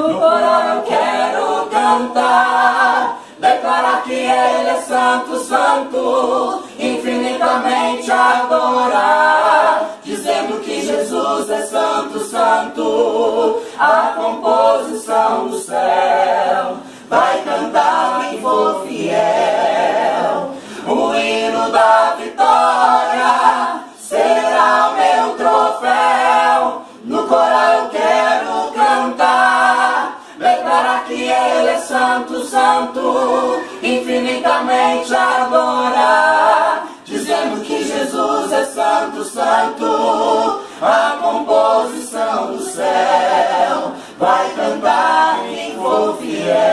No coral eu quero cantar, declarar que Ele é santo, santo, infinitamente adorar, dizendo que Jesus é santo, santo, a composição do céu vai cantar quem for fiel. O hino da vitória santo, santo, infinitamente adorar, dizendo que Jesus é santo, santo, a composição do céu vai cantar quem for fiel.